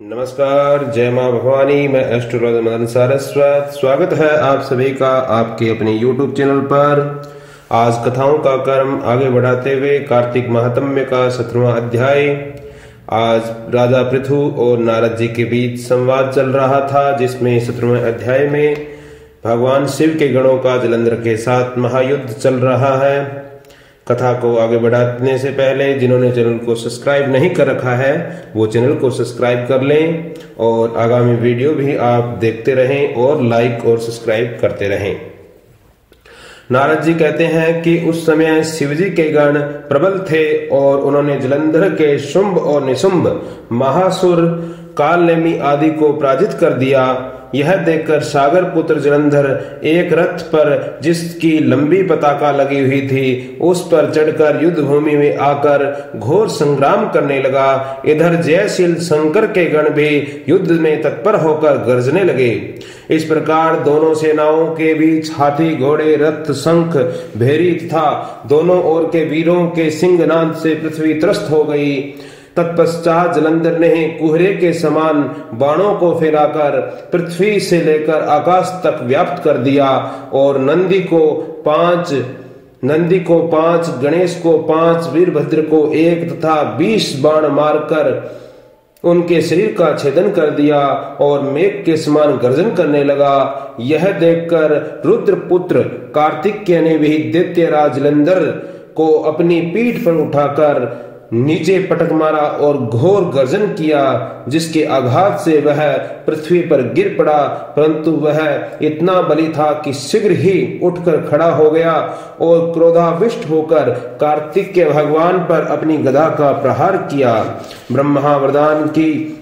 नमस्कार, जय माँ भवानी, मैं एस्ट्रोलॉजर मदन सारस्वत। स्वागत है आप सभी का आपके अपने यूट्यूब चैनल पर। आज कथाओं का कर्म आगे बढ़ाते हुए कार्तिक महात्म्य का सत्रवा अध्याय। आज राजा पृथु और नारद जी के बीच संवाद चल रहा था, जिसमें सत्रहवें अध्याय में भगवान शिव के गणों का जलंधर के साथ महायुद्ध चल रहा है। कथा को आगे बढ़ाने से पहले जिन्होंने चैनल को सब्सक्राइब नहीं कर रखा है, वो चैनल को सब्सक्राइब कर लें और आगामी वीडियो भी आप देखते रहें और लाइक और सब्सक्राइब करते रहें। नारद जी कहते हैं कि उस समय शिवजी के गण प्रबल थे और उन्होंने जलंधर के शुंभ और निशुंभ महासुर कालनेमी आदि को पराजित कर दिया। यह देखकर सागर पुत्र जलंधर एक रथ पर जिसकी लंबी पताका लगी हुई थी, उस पर चढ़कर युद्ध भूमि में आकर घोर संग्राम करने लगा। इधर जयशील शंकर के गण भी युद्ध में तत्पर होकर गरजने लगे। इस प्रकार दोनों सेनाओं के बीच हाथी, घोड़े, रथ, शंख भेरी था दोनों ओर के वीरों के सिंह सिंहनाद से पृथ्वी त्रस्त हो गई। तत्पश्चात जलंधर ने कुहरे के समान बाणों को फैलाकर पृथ्वी से लेकर आकाश तक व्याप्त कर दिया और नंदी को पाँच, नंदी को पाँच, गणेश को पाँच, वीरभद्र को एक तथा बीस बाण मारकर उनके शरीर का छेदन कर दिया और मेघ के समान गर्जन करने लगा। यह देखकर रुद्र पुत्र कार्तिक ने भी दैत्य राज जलंधर को अपनी पीठ पर उठाकर नीचे पटक मारा और घोर गर्जन किया, जिसके आघात से वह पृथ्वी पर गिर पड़ा। परंतु वह इतना बली था कि शीघ्र ही उठकर खड़ा हो गया और क्रोधाविष्ट होकर कार्तिक के भगवान पर अपनी गदा का प्रहार किया। ब्रह्मा वरदान की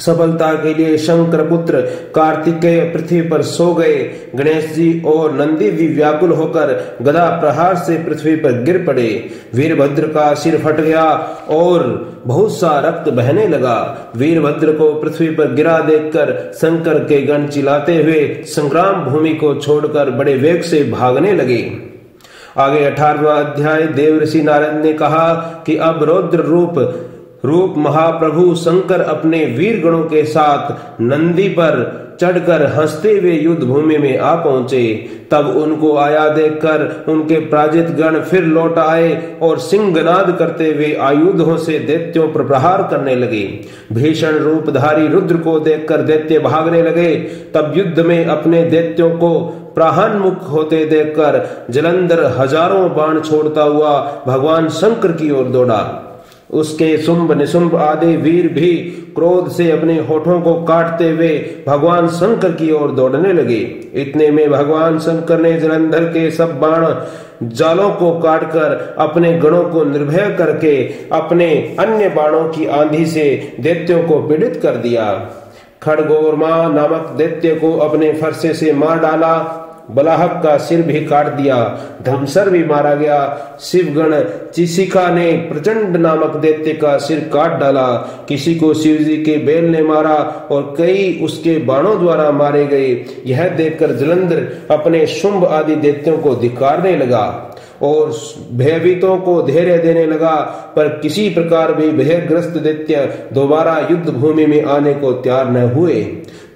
सफलता के लिए शंकर पुत्र कार्तिकेय पृथ्वी पर सो गए। गणेश जी और नंदी भी व्याकुल होकर गदा प्रहार से पृथ्वी पर गिर पड़े। वीरभद्र का सिर फट गया और बहुत सा रक्त बहने लगा। वीरभद्र को पृथ्वी पर गिरा देखकर शंकर के गण चिल्लाते हुए संग्राम भूमि को छोड़कर बड़े वेग से भागने लगे। आगे अठारवा अध्याय देव ऋषि नारद ने कहा कि अब रौद्र रूप रूप महाप्रभु शंकर अपने वीर गणों के साथ नंदी पर चढ़कर हँसते हुए युद्ध भूमि में आ पहुँचे। तब उनको आया देखकर उनके प्राजित गण फिर लौट आए और सिंहनाद करते हुए आयुधों से दैत्यों पर प्रहार करने लगे। भीषण रूपधारी रुद्र को देखकर दैत्य भागने लगे। तब युद्ध में अपने दैत्यों को प्राहन मुख होते देखकर जलंधर हज़ारों बाण छोड़ता हुआ भगवान शंकर की ओर दौड़ा। उसके सुंभ निशुंभ आदि वीर भी क्रोध से अपने होठों को काटते हुए भगवान शंकर की ओर दौड़ने लगे। इतने में भगवान शंकर ने जलंधर के सब बाण जालों को काटकर अपने गणों को निर्भय करके अपने अन्य बाणों की आंधी से दैत्यों को पीड़ित कर दिया। खड़गोरमा नामक दैत्य को अपने फरसे से मार डाला। बलाहक का सिर भी काट दिया धमसर भी मारा गया। शिवगण चिशिका ने प्रचंड नामक दैत्य का सिर काट डाला। किसी को शिव जी के बेल ने मारा और कई उसके बाणों द्वारा मारे गए। यह देखकर जलंधर अपने शुंभ आदि दैत्यों को धिकारने लगा और भयभीतों को धैर्य देने लगा। पर किसी प्रकार भी भयग्रस्त दैत्य दोबारा युद्ध भूमि में आने को तैयार न हुए।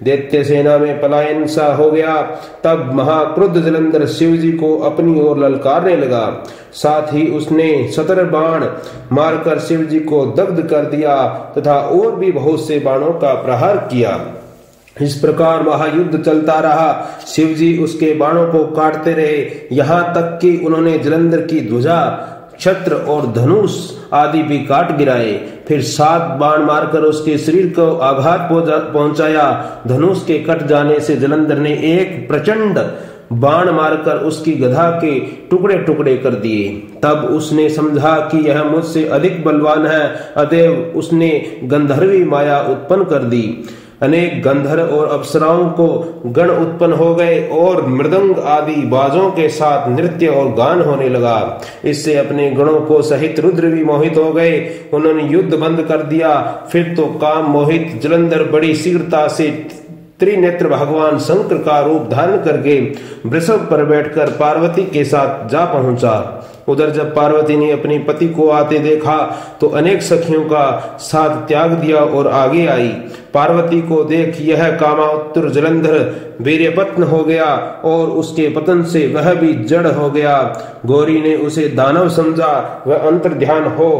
दैत्य सेना में पलायन सा हो गया। तब महाक्रुद्ध जलंधर शिव जी को अपनी ओर ललकारने लगा। साथ ही उसने सतर बाण मारकर शिव जी को दग्ध कर दिया तथा और भी बहुत से बाणों का प्रहार किया। इस प्रकार महायुद्ध चलता रहा। शिव जी उसके बाणों को काटते रहे। यहाँ तक कि उन्होंने जलंधर की ध्वजा, छत्र और धनुष आदि भी काट गिराए। फिर सात बाण मारकर उसके शरीर को आघात पहुँचाया। धनुष के कट जाने से जलंधर ने एक प्रचंड बाण मारकर उसकी गधा के टुकड़े टुकड़े कर दिए। तब उसने समझा कि यह मुझसे अधिक बलवान है। अतएव उसने गंधर्वी माया उत्पन्न कर दी। अनेक गंधर्व और अप्सराओं को गण उत्पन्न हो गए और मृदंग आदि बाजों के साथ नृत्य और गान होने लगा। इससे अपने गणों को सहित रुद्र भी मोहित हो गए। उन्होंने युद्ध बंद कर दिया। फिर तो काम मोहित, जलंधर बड़ी शीघ्रता से त्रिनेत्र भगवान शंकर का रूप धारण करके वृषभ पर बैठकर पार्वती के साथ जा पहुँचा। उधर जब पार्वती ने अपने पति को आते देखा तो अनेक सखियों का साथ त्याग दिया और आगे आई। पार्वती को देख यह कामाउत्तर जलंधर वीरपत्न हो गया और उसके पतन से वह भी जड़ हो गया। गौरी ने उसे दानव समझा, वह अंतर ध्यान हो,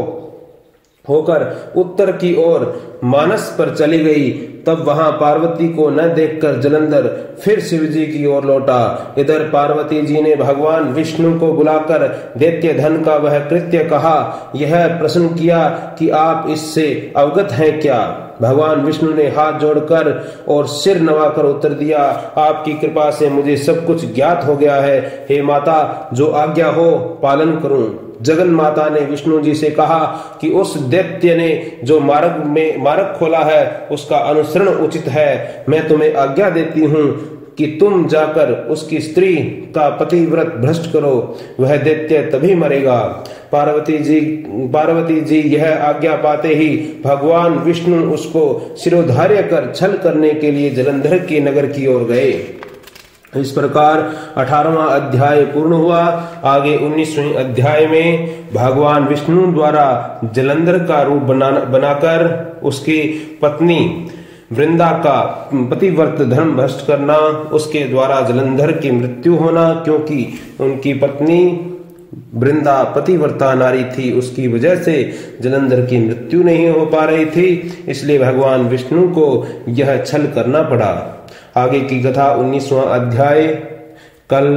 होकर उत्तर की ओर मानस पर चली गई। तब वहाँ पार्वती को न देखकर जलंधर फिर शिव जी की ओर लौटा। इधर पार्वती जी ने भगवान विष्णु को बुलाकर दैत्य धन का वह कृत्य कहा, यह प्रश्न किया कि आप इससे अवगत हैं क्या? भगवान विष्णु ने हाथ जोड़कर और सिर नवाकर उत्तर दिया, आपकी कृपा से मुझे सब कुछ ज्ञात हो गया है। हे माता, जो आज्ञा हो, पालन करूँ। जगन माता ने विष्णु जी से कहा कि उस दैत्य ने जो मार्ग में, मार्ग खोला है, उसका अनुसरण उचित है। मैं तुम्हें आज्ञा देती हूँ कि तुम जाकर उसकी स्त्री का पतिव्रत भ्रष्ट करो। वह दैत्य तभी मरेगा। पार्वती जी पार्वती जी, यह आज्ञा पाते ही भगवान विष्णु उसको सिरोधार्य कर छल करने के लिए जलंधर के नगर की ओर गए। इस प्रकार अठारवा अध्याय पूर्ण हुआ। आगे उन्नीसवें अध्याय में भगवान विष्णु द्वारा जलंधर का रूप बना, बनाकर उसकी पत्नी वृंदा का पतिव्रत धर्म भ्रष्ट करना, उसके द्वारा जलंधर की मृत्यु होना, क्योंकि उनकी पत्नी वृंदा पतिव्रता नारी थी, उसकी वजह से जलंधर की मृत्यु नहीं हो पा रही थी, इसलिए भगवान विष्णु को यह छल करना पड़ा। आगे की कथा उन्नीसवा अध्याय, कल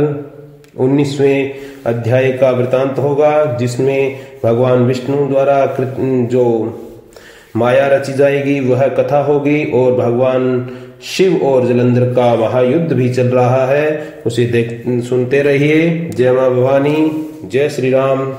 उन्नीसवें अध्याय का वृतांत होगा, जिसमें भगवान विष्णु द्वारा जो माया रची जाएगी, वह कथा होगी और भगवान शिव और जलंधर का महायुद्ध भी चल रहा है। उसे देख, सुनते रहिए। जय माँ भवानी, जय श्री राम।